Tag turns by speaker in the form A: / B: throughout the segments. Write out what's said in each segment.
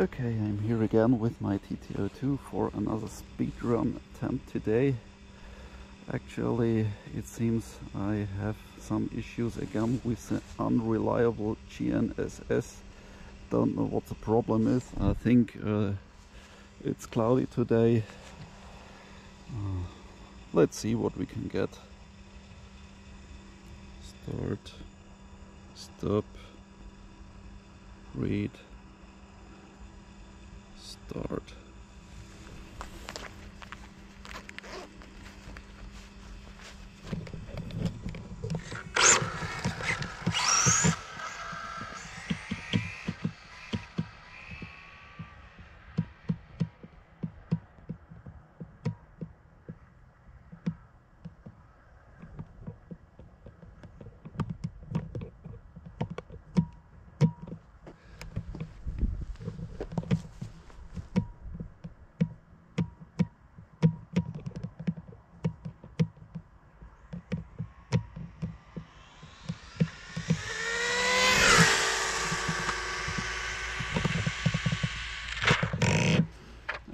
A: Okay, I'm here again with my TT02 for another speedrun attempt today. Actually, it seems I have some issues again with the unreliable GNSS. Don't know what the problem is. I think uh, it's cloudy today. Uh, let's see what we can get. Start, stop, read start.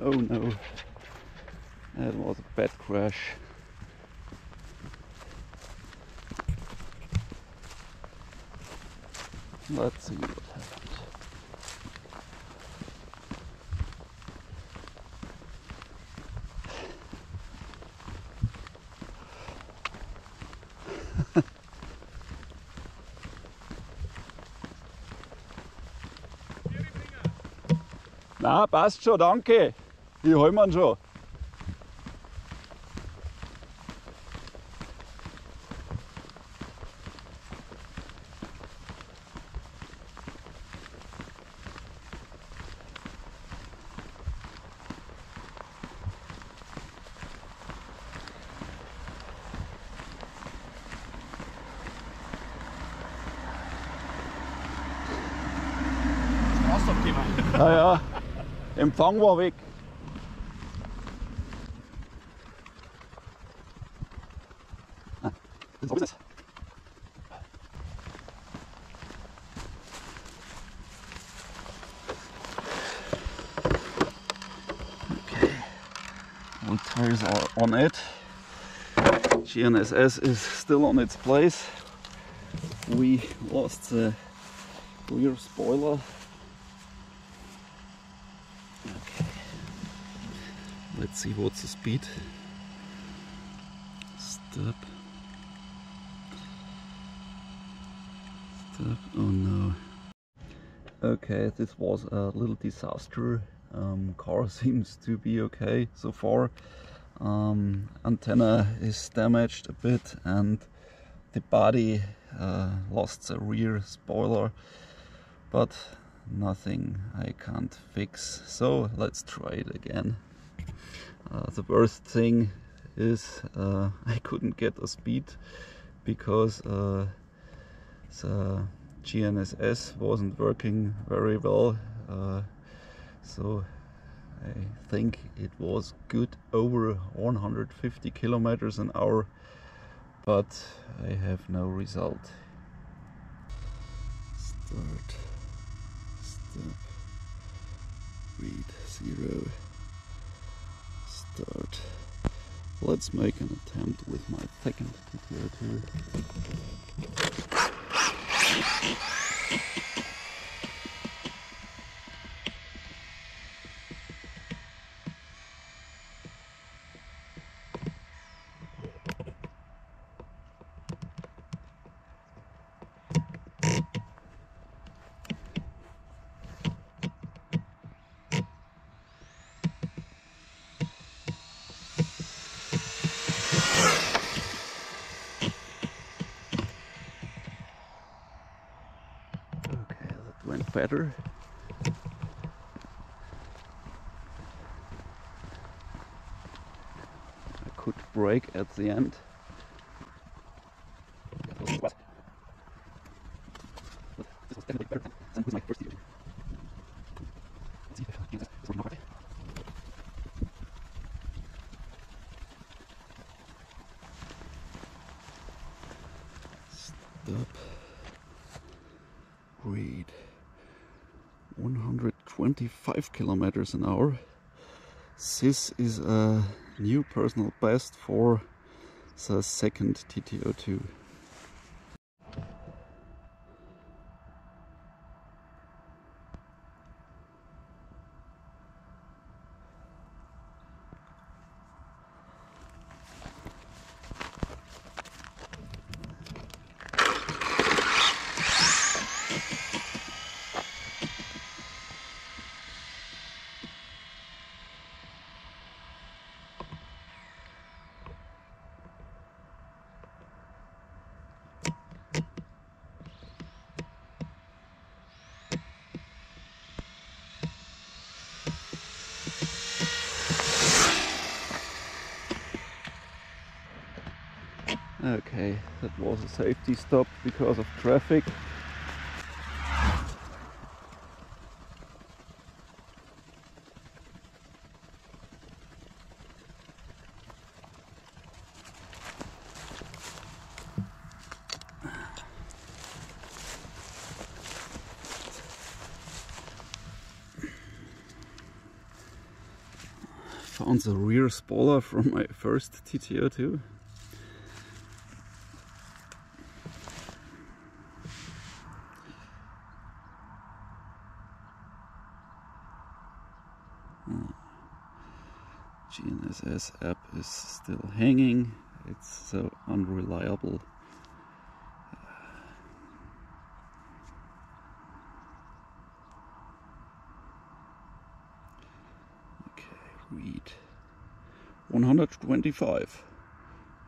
A: Oh no, that was a bad crash. Let's see what happened. Na, passt schon, danke. Die Heumann schon. ja. Empfang war weg. Okay. All tires are on it. GNSS is still on its place. We lost the rear spoiler Okay. Let's see what's the speed. Stop. Oh no. Okay, this was a little disaster. Um, car seems to be okay so far. Um, antenna is damaged a bit and the body uh, lost the rear spoiler but nothing I can't fix so let's try it again uh, the worst thing is uh, I couldn't get a speed because uh, the GNSS wasn't working very well uh, so I think it was good over 150 kilometers an hour but I have no result. Start. Stop. Read zero. Start. Let's make an attempt with my second TT02 Okay, better. I could break at the end. Stop. Read. 125 kilometers an hour. This is a new personal best for the second TT02. Okay, that was a safety stop because of traffic. Found the rear spoiler from my first TT02. GNSS app is still hanging. It's so unreliable. Okay, read 125.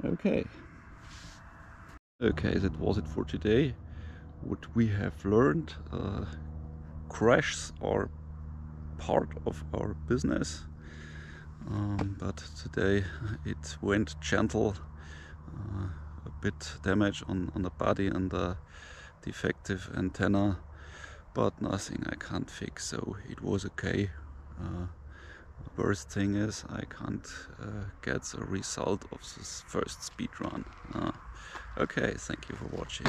A: Okay. Okay, that was it for today. What we have learned, uh, crashes are part of our business. Um, but today it went gentle uh, a bit damage on, on the body and the defective antenna but nothing I can't fix. So it was okay. Uh, worst thing is I can't uh, get the result of this first speed run. Uh, okay thank you for watching